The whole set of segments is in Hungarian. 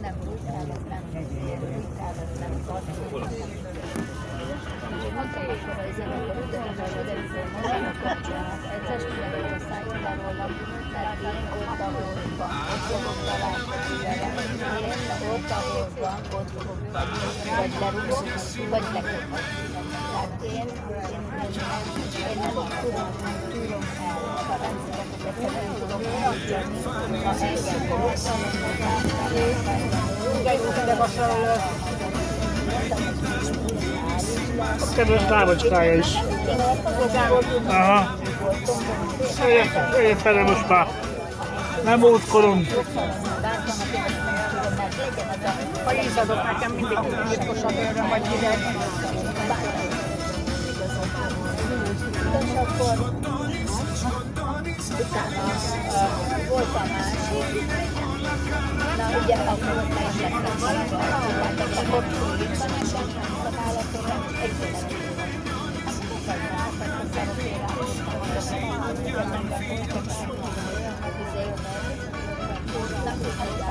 nem brutál, nem brutál, nem mondtam akkor a zenekar, arra, de viszont a kapcsolat, egy testületről szállítál volna, mert én ott, ahol van, ott fogok találkozni vele. Én ott, ahol van, ott fogok vagy lerúgni, vagy lekötni. Tehát én, én, én, én nem tudom, tudom el a kedves lábacskája is. Aha. Jöjjön, fel most már. Nem útkorunk. Ha ízadok nekem mindig titkos a bőröm, vagy hideg. És akkor utána uh, volt a másik, na ugye akkor ott meglettek a akkor a állatok egyébként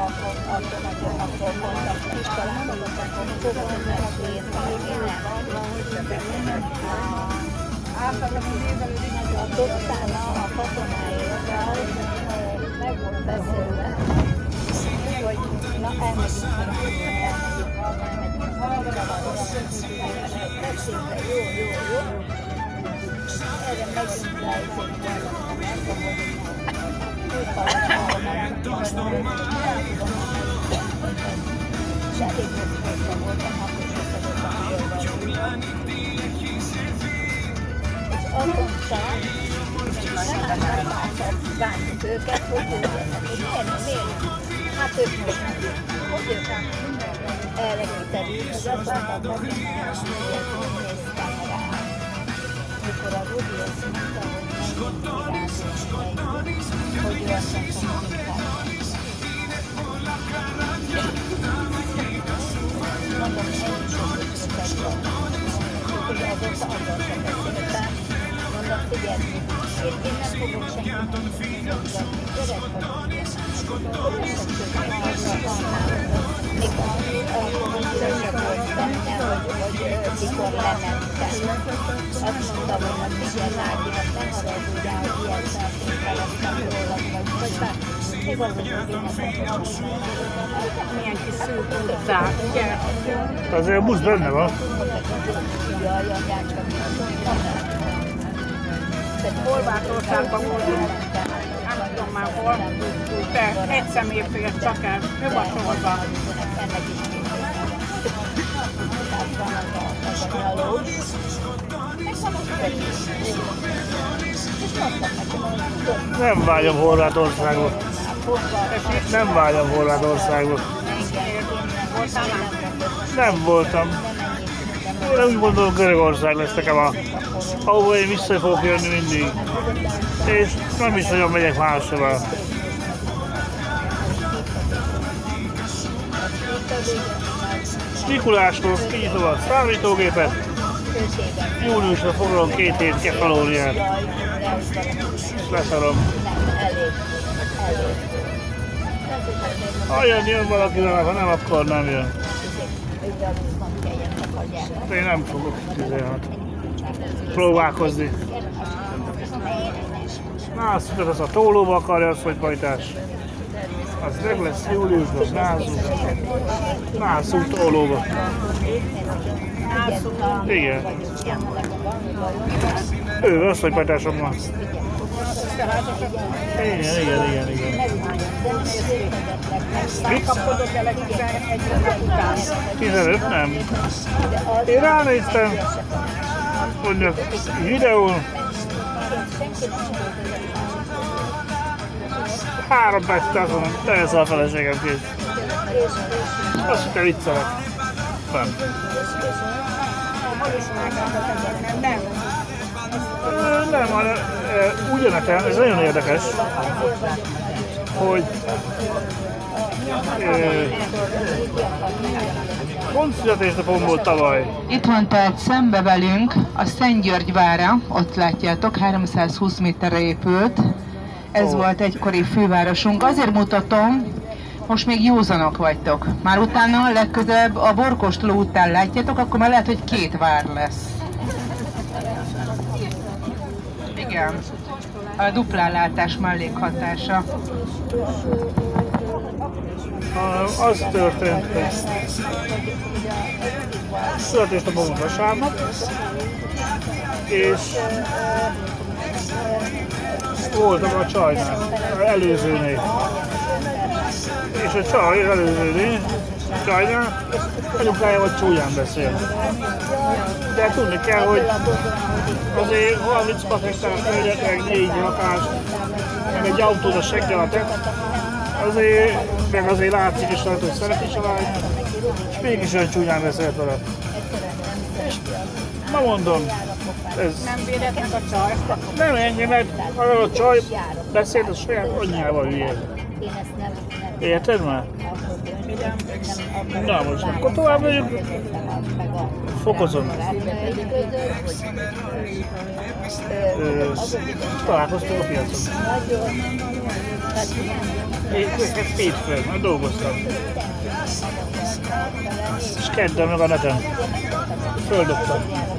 akkor akkor nagyon akkor mondtak iskolába, akkor fogom Akkor utána a katonáival meg volt beszélve, hogy na elmegyünk, elmegyünk, jó, jó, jó. Erre megyünk rá, és elég volt voltam, akkor bántuk őket, hogy jöjjenek. És miért, miért? Hát ők most hogy ők erre kiterült, hogy azt mondták, hogy nem néztem rá. Mikor a Rudi azt mondta, hogy menjünk irányulni, hogy hogy Mondom, én hogy hogy én, én nem fogok senkit megmutatni. Öreg vagyok. Még akkor sose volt benne, hogy, hogy mikor lementem. Azt mondtam, hogy a figyelj, Áginak, ne haragudjál, hogy ilyet feltételeztem rólad, vagy, vagy bármi. Igaz, hogy Milyen kis szűk utcák, ugye? Azért a busz benne van. Jaj, anyám, csak Horvátországban voltunk. Hol. De egy személy fért csak el. Sorban. Nem vágyom Horvátországot. Nem vágyom Horvátországot. Nem voltam. Én úgy gondolom Görögország lesz nekem a, ahova én vissza fogok jönni mindig. És nem is nagyon megyek máshova. Mikulástól kinyitom a számítógépet, júniusra foglalom két hét kalóriát, és leszarom. Ha jön, jön valaki, ha nem, akkor nem jön. Én nem fogok 16 próbálkozni. Na, azt mondod, az a tólóba akarja az, hogy bajtás. Az meg lesz júliusban, názunk. Nászunk tólóba. Igen. Ő az, hogy bajtásom van. Igen, igen, igen, igen. Kapkodok el egy 11 után. 15 nem. Én ránéztem, mondja, videón, három perc mondom, teljesen a feleségem kész. Azt hitte viccelek. Nem. Nem. Nem, hanem jönnek ez nagyon érdekes, hogy pont születésnapom volt tavaly. Itt van tehát szembe velünk a Szent György vára, ott látjátok, 320 méterre épült. Ez Ó. volt egykori fővárosunk. Azért mutatom, Most még józanok vagytok. Már utána legközelebb a borkostoló után látjátok, akkor már lehet, hogy két vár lesz. Igen. A duplálátás mellékhatása. hanem az történt, hogy születésnapom vasárnap, és voltam a csajnál, előzőnél. És a csaj előzőnél, csajnál, anyukájával csúlyán beszél. De tudni kell, hogy azért 36 hektár földet, meg négy lakás, meg egy autót a seggel a tett, azért, meg azért látszik is rajta, hogy szereti család, és mégis olyan csúnyán beszélt vele. És ma mondom, ez Nem védett meg a csaj. nem ennyi, mert arra a csaj beszélt a saját anyjával hülye. Én ezt nem, nem Érted már? Na most akkor tovább megyünk. Fokozom. Találkoztunk a piacon. Ez hétfőn, már dolgoztam. És kedden meg a neten. Földobtam.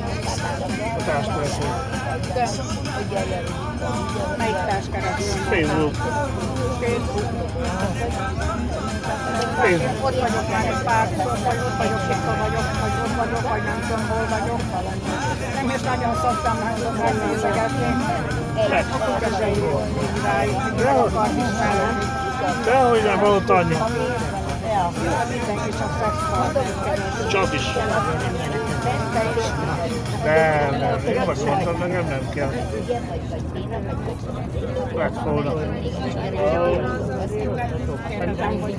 Társkereső. De melyik táskára Facebook. Facebook. Ott vagyok már egy párszor, vagy ott vagyok, itt vagyok, vagy ott vagyok, vagy nem tudom, hol vagyok. Nem is nagyon szoktam megnézegetni. Akkor kezdve jó rájuk, hogy akar ismerni. Dehogy nem volt annyi. Mindenki csak szexuál. Csak is. Nem, nem, én meg mondtam, nekem nem kell. Volna. Szerintem, hogy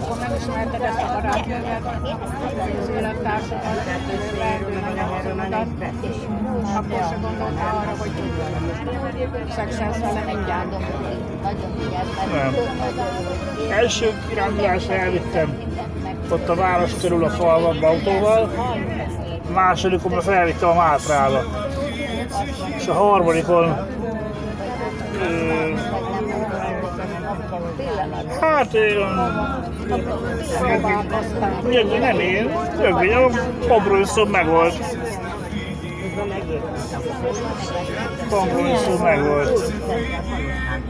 akkor megismerted ezt a barátnőmet, az élettársadat, lehetőleg akkor se gondoltál arra, hogy szexelsz vele mindjárt. Nem. Első kirándulásra elvittem ott a város körül a falvakba autóval, a másodikomra felvittem a Mátrába. És a harmadikon Hát én... Nem én, nyögni, a kompromisszum megvolt. Kompromisszum megvolt.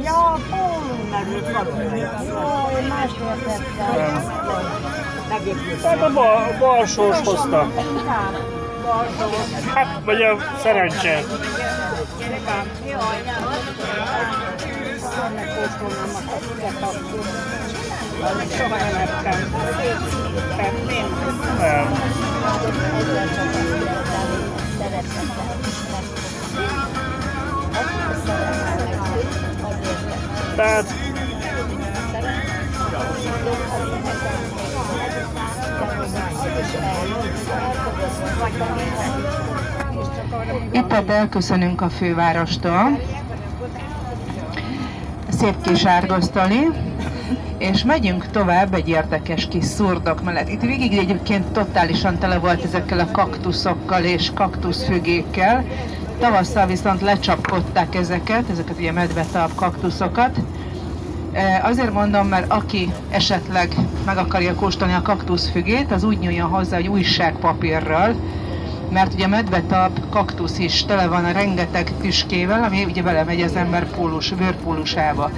Ja. Jó, én mást értettem. Hát a bal, balsós hozta. Hát, vagy a szerencse. Soha nem ettem. Tetném. Nem. Tehát Itt elköszönünk a fővárostól. Szép kis árgosztali. És megyünk tovább egy érdekes kis szurdok mellett. Itt végig egyébként totálisan tele volt ezekkel a kaktuszokkal és kaktuszfügékkel. Tavasszal viszont lecsapkodták ezeket, ezeket ugye medvetalp kaktuszokat. E, Azért mondom, mert aki esetleg meg akarja kóstolni a kaktuszfügét, az úgy nyúljon hozzá, hogy újságpapírral, mert ugye a medvetalp kaktusz is tele van a rengeteg tüskével, ami ugye belemegy az ember pólus, bőrpólusába.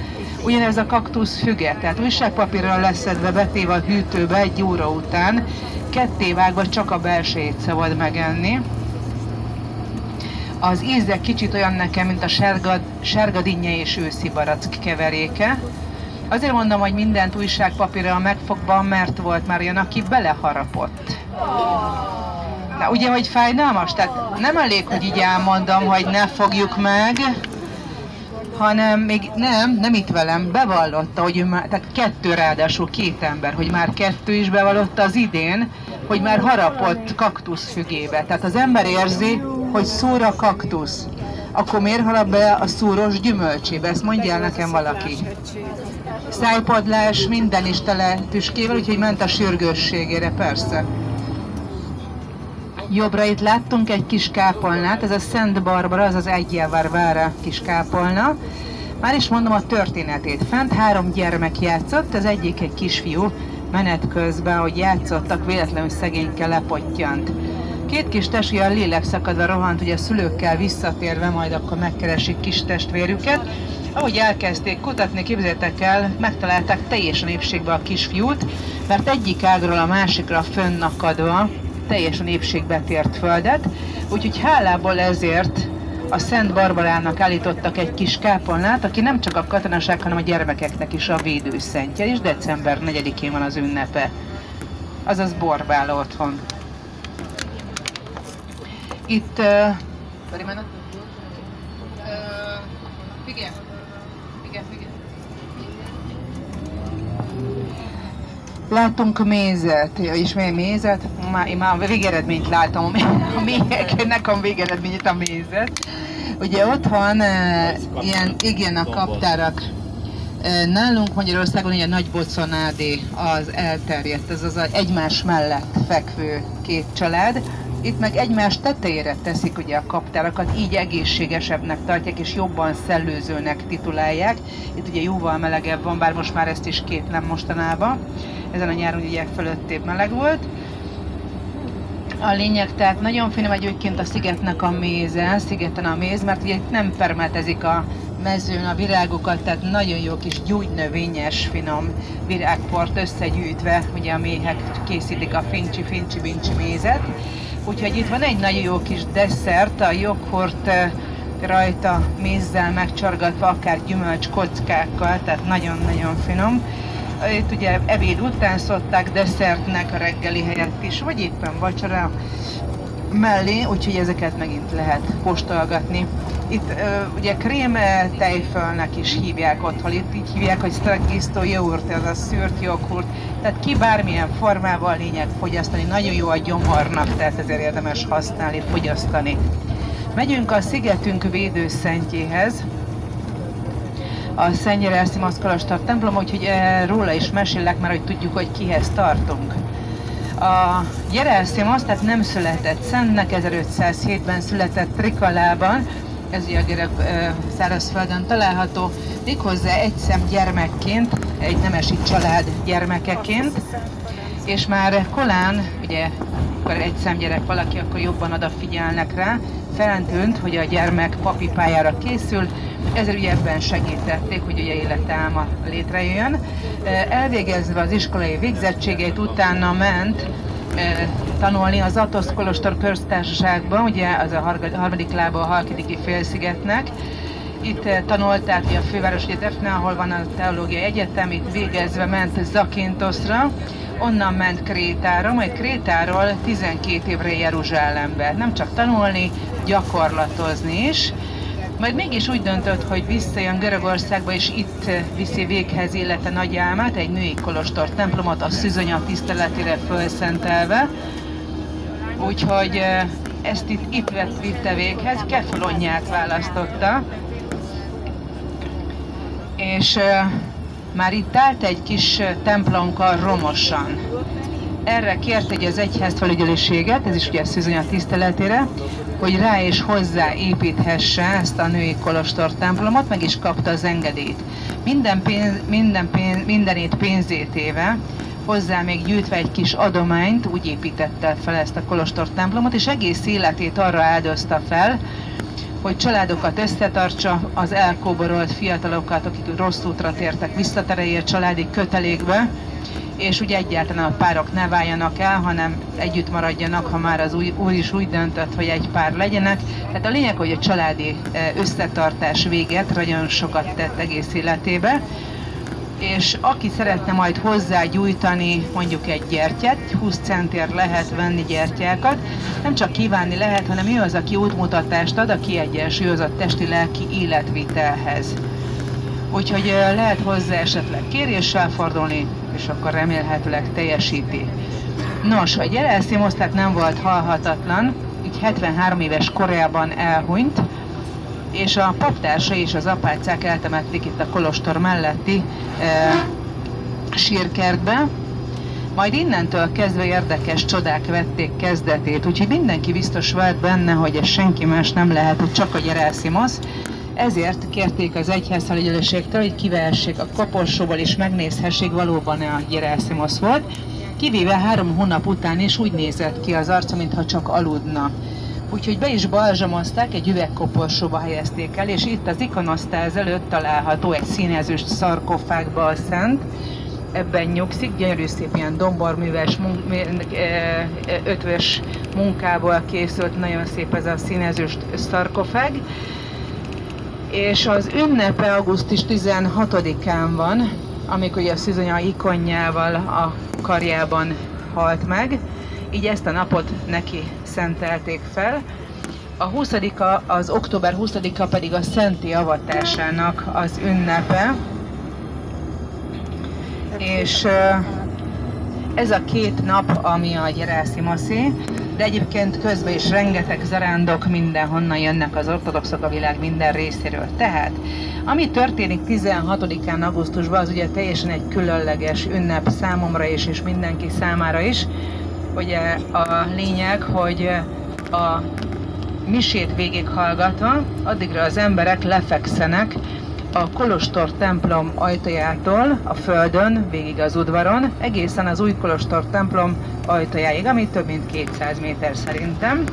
Ugyanez a kaktusz füge, tehát újságpapírral leszedve, betéve a hűtőbe egy óra után, ketté vágva csak a belsejét szabad megenni. Az íze kicsit olyan nekem, mint a sárga dinnye és őszi barack keveréke. Azért mondom, hogy mindent újságpapírral megfogva, mert volt már olyan, aki beleharapott. Na, ugye, hogy fájdalmas? Tehát nem elég, hogy így elmondom, hogy ne fogjuk meg, hanem még nem, nem itt velem, bevallotta, hogy már, tehát kettő ráadásul két ember, hogy már kettő is bevallotta az idén, hogy már harapott kaktuszfügébe. Tehát az ember érzi, hogy szúr a kaktusz. Akkor miért harap be a szúros gyümölcsébe? Ezt mondja el nekem valaki. Szájpadlás, minden is tele tüskével, úgyhogy ment a sürgősségére, persze. Jobbra itt láttunk egy kis kápolnát, ez a Szent Barbara, az az Egyelvár vára kis kápolna. Már is mondom a történetét. Fent három gyermek játszott, az egyik egy kisfiú, menet közben, hogy játszottak, véletlenül szegényke lepottyant. Két kis tesi a lélek szakadva rohant, ugye a szülőkkel visszatérve, majd akkor megkeresik kis testvérüket. Ahogy elkezdték kutatni, képzeljétek el, megtalálták teljesen épségbe a kisfiút, mert egyik ágról a másikra fönnakadva teljesen épségbe tért földet, úgyhogy hálából ezért a Szent Barbarának állítottak egy kis kápolnát, aki nem csak a katonaság, hanem a gyermekeknek is a védőszentje, és december 4-én van az ünnepe. Azaz Borbála otthon. Itt... Uh, igen. Igen, igen. Látunk mézet, és mi mézet? Már, én már a végeredményt látom, a méhek, nekem végeredményt a mézet. Ugye ott van uh, ilyen, igen, a kaptárak. Uh, nálunk Magyarországon ugye nagy boconádi az elterjedt, ez az a egymás mellett fekvő két család. Itt meg egymás tetejére teszik ugye a kaptárakat, így egészségesebbnek tartják és jobban szellőzőnek titulálják. Itt ugye jóval melegebb van, bár most már ezt is kétlem mostanában. Ezen a nyáron ugye fölöttébb meleg volt. A lényeg, tehát nagyon finom egyébként a szigetnek a méze, szigeten a méz, mert ugye itt nem permetezik a mezőn a virágokat, tehát nagyon jó kis gyújnövényes, finom virágport összegyűjtve, ugye a méhek készítik a fincsi, fincsi, bincsi mézet. Úgyhogy itt van egy nagyon jó kis desszert, a joghurt eh, rajta mézzel megcsorgatva, akár gyümölcs kockákkal, tehát nagyon-nagyon finom. Itt ugye ebéd után szokták desszertnek a reggeli helyett is, vagy éppen vacsora mellé, úgyhogy ezeket megint lehet postolgatni. Itt uh, ugye krém tejfölnek is hívják otthon, itt így hívják, hogy stragisto jogurt, ez a szűrt joghurt, tehát ki bármilyen formával lényeg fogyasztani, nagyon jó a gyomornak, tehát ezért érdemes használni, fogyasztani. Megyünk a szigetünk védőszentjéhez, a Szennyere Elszimasz Kolostor templom, úgyhogy róla is mesélek, mert hogy tudjuk, hogy kihez tartunk. A Jerelszimasz, tehát nem született szentnek, 1507-ben született Trikalában, ez a görög szárazföldön található, méghozzá egyszem gyermekként, egy nemesi család gyermekeként, és már Kolán, ugye, akkor egy szemgyerek valaki, akkor jobban odafigyelnek rá, feltűnt, hogy a gyermek papi pályára készül, ezért ugye ebben segítették, hogy ugye életálma létrejöjjön. Elvégezve az iskolai végzettségét utána ment tanulni az Atosz Kolostor köztársaságban, ugye az a harmadik lába a Halkidiki félszigetnek. Itt tanult, tehát a főváros Defne, ahol van a teológiai egyetem, itt végezve ment Zakintoszra, onnan ment Krétára, majd Krétáról 12 évre Jeruzsálembe. Nem csak tanulni, gyakorlatozni is. Majd mégis úgy döntött, hogy visszajön Görögországba, és itt viszi véghez élete nagy álmát, egy női kolostor templomot a szüzonya tiszteletére felszentelve. Úgyhogy ezt itt, itt vett, vitte véghez, Kefalonját választotta. És már itt állt egy kis templomkar romosan. Erre kért egy az egyház felügyelőséget, ez is ugye szűzonya tiszteletére, hogy rá és hozzá építhesse ezt a női kolostor templomot, meg is kapta az engedélyt. Minden, pénz, minden pénz, mindenét pénzét éve, hozzá még gyűjtve egy kis adományt, úgy építette fel ezt a kolostor templomot, és egész életét arra áldozta fel, hogy családokat összetartsa, az elkóborolt fiatalokat, akik rossz útra tértek, visszaterelje családi kötelékbe, és ugye egyáltalán a párok ne váljanak el, hanem együtt maradjanak, ha már az új, úr is úgy döntött, hogy egy pár legyenek. Tehát a lényeg, hogy a családi e, összetartás véget nagyon sokat tett egész életébe, és aki szeretne majd hozzágyújtani mondjuk egy gyertyát, 20 centért lehet venni gyertyákat, nem csak kívánni lehet, hanem ő az, aki útmutatást ad a kiegyensúlyozott testi-lelki életvitelhez. Úgyhogy lehet hozzá esetleg kéréssel fordulni, és akkor remélhetőleg teljesíti. Nos, a Jerelszimosz tehát nem volt halhatatlan, így 73 éves korában elhunyt, és a paptársa és az apácák eltemették itt a Kolostor melletti e, sírkertbe, majd innentől kezdve érdekes csodák vették kezdetét, úgyhogy mindenki biztos volt benne, hogy ez senki más nem lehet, hogy csak a Jerelszimosz, Ezért kérték az egyházfelügyelőségtől, hogy kivehessék a koporsóból és megnézhessék valóban-e a Gerasimos volt. Kivéve három hónap után is úgy nézett ki az arca, mintha csak aludna. Úgyhogy be is balzsamozták, egy üvegkoporsóba helyezték el, és itt az ikonosztáz előtt található egy színezős szarkofágba a szent, ebben nyugszik, gyönyörű szép ilyen domborműves, ötvös munkából készült, nagyon szép ez a színezős szarkofág. És az ünnepe augusztus 16-án van, amikor a Szüzonya ikonjával a karjában halt meg, így ezt a napot neki szentelték fel. A 20 az október 20-a pedig a Szenti avatásának az ünnepe, és ez a két nap, ami a Gyerászimaszé, de egyébként közben is rengeteg zarándok mindenhonnan jönnek az ortodoxok a világ minden részéről. Tehát, ami történik 16-án augusztusban, az ugye teljesen egy különleges ünnep számomra is, és mindenki számára is. Ugye a lényeg, hogy a misét végighallgatva, addigra az emberek lefekszenek a Kolostor templom ajtajától a földön, végig az udvaron, egészen az új Kolostor templom ajtajáig, ami több mint 200 méter szerintem.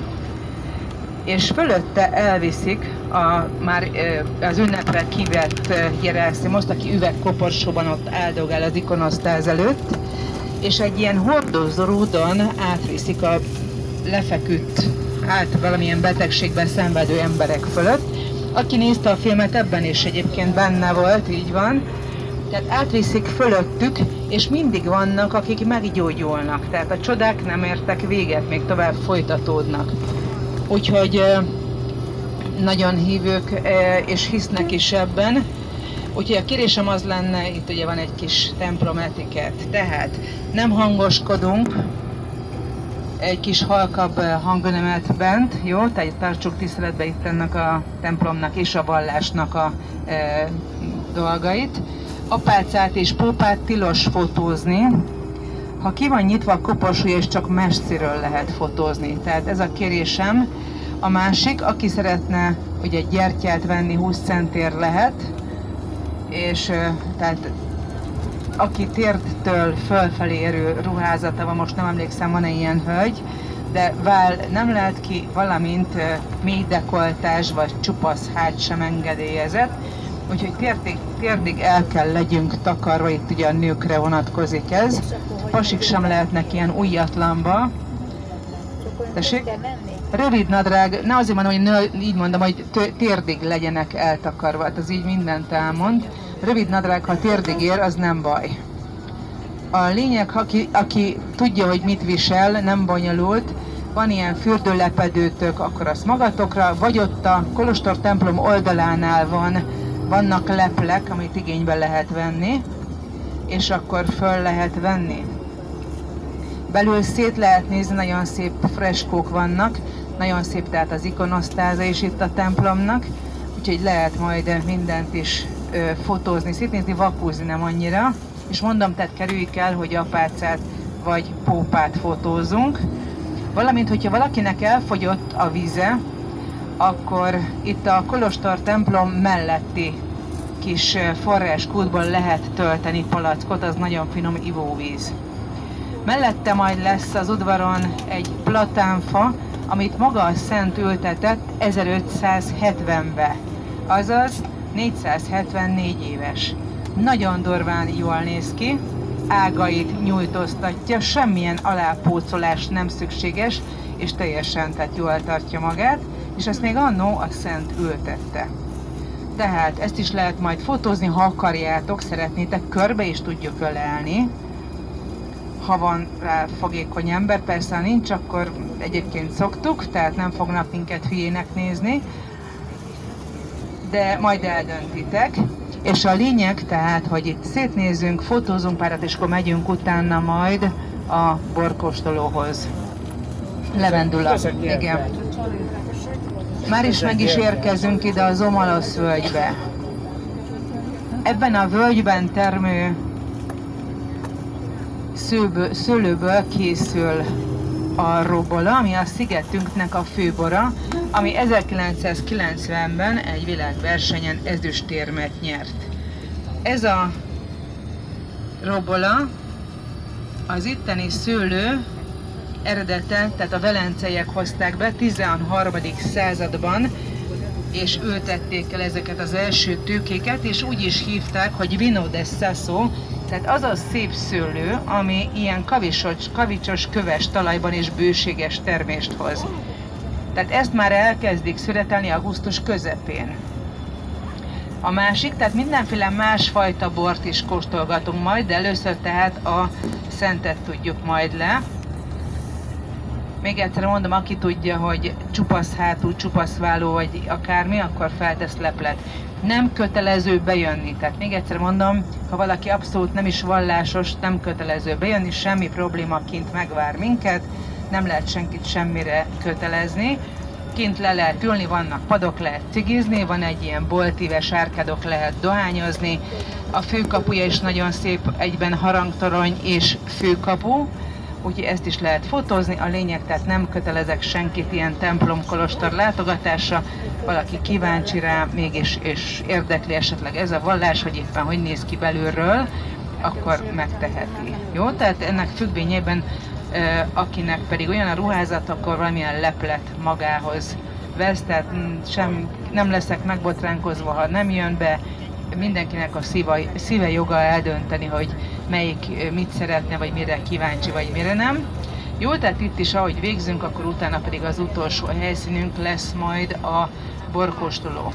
És fölötte elviszik a, már az ünnepre kivett most, aki üvegkoporsóban ott áldogál az ikonosztáz előtt, és egy ilyen hordozó rúdon átviszik a lefeküdt, át valamilyen betegségben szenvedő emberek fölött, aki nézte a filmet, ebben is egyébként benne volt, így van. Tehát átviszik fölöttük, és mindig vannak, akik meggyógyulnak. Tehát a csodák nem értek véget, még tovább folytatódnak. Úgyhogy nagyon hívők és hisznek is ebben. Úgyhogy a kérésem az lenne, itt ugye van egy kis templom tehát nem hangoskodunk, egy kis halkabb eh, hangnemet bent, jó? Tehát tartsuk tiszteletbe itt ennek a templomnak és a vallásnak a e, dolgait. Apácát és pópát tilos fotózni, ha ki van nyitva a koporsója, és csak messziről lehet fotózni. Tehát ez a kérésem. A másik, aki szeretne ugye gyertyát venni 20 centér lehet, és eh, tehát aki térdtől fölfelé érő ruházata van, most nem emlékszem, van-e ilyen hölgy, de vál nem lehet ki, valamint mély dekoltás vagy csupasz hát sem engedélyezett, úgyhogy térdig, térdig el kell legyünk takarva, itt ugye a nőkre vonatkozik ez. Pasik sem lehetnek ilyen újatlanba. Tessék? Rövid nadrág, ne azért mondom, hogy nő, így mondom, hogy térdig legyenek eltakarva, hát az így mindent elmond. Rövid nadrág, ha térdig ér, az nem baj. A lényeg, aki, aki tudja, hogy mit visel, nem bonyolult, van ilyen fürdőlepedőtök, akkor azt magatokra, vagy ott a Kolostor templom oldalánál van, vannak leplek, amit igénybe lehet venni, és akkor föl lehet venni. Belül szét lehet nézni, nagyon szép freskók vannak, nagyon szép tehát az ikonosztáza is itt a templomnak, úgyhogy lehet majd mindent is ö, fotózni, szétnézni, vakúzni nem annyira. És mondom, tehát kerüljük el, hogy apácát vagy pópát fotózunk. Valamint, hogyha valakinek elfogyott a víze, akkor itt a Kolostor templom melletti kis forráskútból lehet tölteni palackot, az nagyon finom ivóvíz. Mellette majd lesz az udvaron egy platánfa, amit maga a szent ültetett 1570-be, azaz 474 éves. Nagyon durván jól néz ki, ágait nyújtóztatja, semmilyen alápócolás nem szükséges, és teljesen tehát jól tartja magát, és ezt még annó a szent ültette. Tehát ezt is lehet majd fotózni, ha akarjátok, szeretnétek, körbe is tudjuk ölelni, ha van rá fogékony ember, persze ha nincs, akkor egyébként szoktuk, tehát nem fognak minket hülyének nézni, de majd eldöntitek. És a lényeg tehát, hogy itt szétnézzünk, fotózunk párat, és akkor megyünk utána majd a borkóstolóhoz. Levendula, igen. Már is meg is érkezünk ide a Zomalosz völgybe. Ebben a völgyben termő szőből, szőlőből készül a robola, ami a szigetünknek a főbora, ami 1990-ben egy világversenyen ezüstérmet nyert. Ez a robola az itteni szőlő eredete, tehát a velenceiek hozták be 13. században, és ültették el ezeket az első tőkéket, és úgy is hívták, hogy vino de sasso, tehát az a szép szőlő, ami ilyen kavicsos, kavicsos köves talajban is bőséges termést hoz. Tehát ezt már elkezdik születelni augusztus közepén. A másik, tehát mindenféle másfajta bort is kóstolgatunk majd, de először tehát a szentet tudjuk majd le. Még egyszer mondom, aki tudja, hogy csupasz hátú, csupasz válló, vagy akármi, akkor feltesz leplet. Nem kötelező bejönni. Tehát még egyszer mondom, ha valaki abszolút nem is vallásos, nem kötelező bejönni, semmi probléma kint megvár minket, nem lehet senkit semmire kötelezni. Kint le lehet ülni, vannak padok, lehet cigizni, van egy ilyen boltíves árkádok, lehet dohányozni. A főkapuja is nagyon szép, egyben harangtorony és főkapu úgyhogy ezt is lehet fotózni. A lényeg, tehát nem kötelezek senkit ilyen templom-kolostor látogatásra, valaki kíváncsi rá, mégis és érdekli esetleg ez a vallás, hogy éppen hogy néz ki belülről, akkor megteheti. Jó? Tehát ennek függvényében akinek pedig olyan a ruházat, akkor valamilyen leplet magához vesz, tehát sem, nem leszek megbotránkozva, ha nem jön be, mindenkinek a szíva, szíve joga eldönteni, hogy melyik mit szeretne, vagy mire kíváncsi, vagy mire nem. Jó, tehát itt is, ahogy végzünk, akkor utána pedig az utolsó helyszínünk lesz majd a borkóstoló.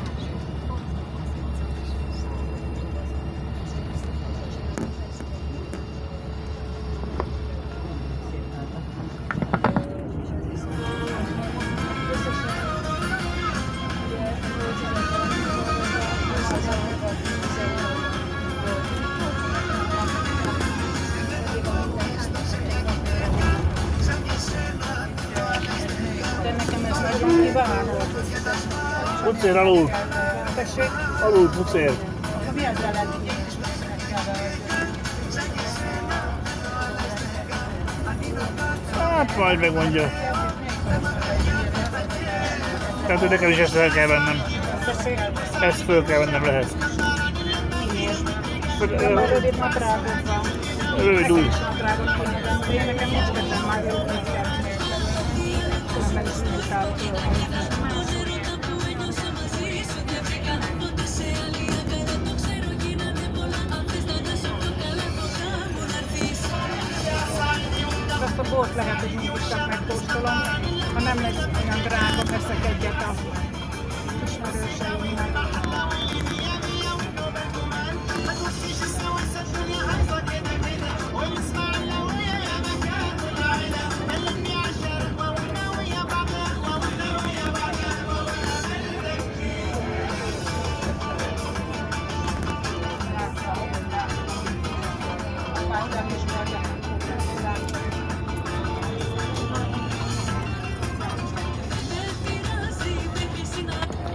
Pucér. mi az ellen? Hát majd megmondja. Tehát, hogy nekem is ezt fel kell vennem. Ezt föl kell vennem lehet. rövid nadrágod új. Nekem nincs Azt a bort lehet, hogy mindig csak megkóstolom. Ha nem lesz olyan drága, veszek egyet a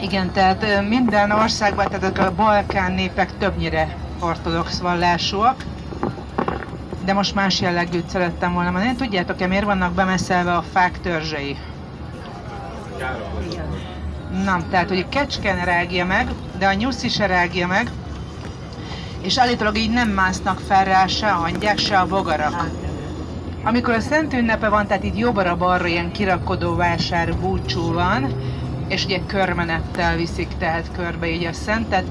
Igen, tehát minden országban, tehát a balkán népek többnyire ortodox vallásúak, de most más jellegűt szerettem volna mondani. Tudjátok-e, miért vannak bemeszelve a fák törzsei? Nem, tehát hogy a kecske ne rágja meg, de a nyuszi se rágja meg, és állítólag így nem másznak fel rá se a hangyák, se a bogarak. Amikor a szent ünnepe van, tehát így jobbra-balra ilyen kirakodó vásár búcsú van, és ugye körmenettel viszik tehát körbe így a szentet,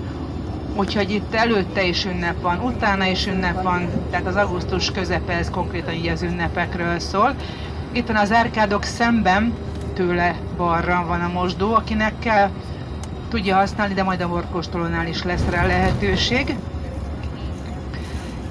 úgyhogy itt előtte is ünnep van, utána is ünnep van, tehát az augusztus közepe ez konkrétan így az ünnepekről szól. Itt van az árkádok szemben, tőle balra van a mosdó, akinek kell, tudja használni, de majd a borkóstolónál is lesz rá lehetőség.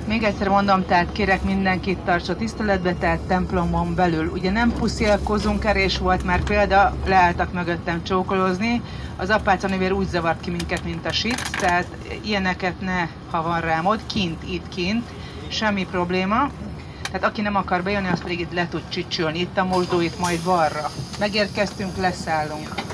Még egyszer mondom, tehát kérek mindenkit tartsa tiszteletbe, tehát templomon belül. Ugye nem puszilkozunk, erés volt már példa, leálltak mögöttem csókolózni. Az apáca nővér úgy zavart ki minket, mint a sit, tehát ilyeneket ne, ha van rá mód, kint, itt kint, semmi probléma. Tehát aki nem akar bejönni, az pedig itt le tud csicsölni. Itt a mosdó, itt majd balra. Megérkeztünk, leszállunk.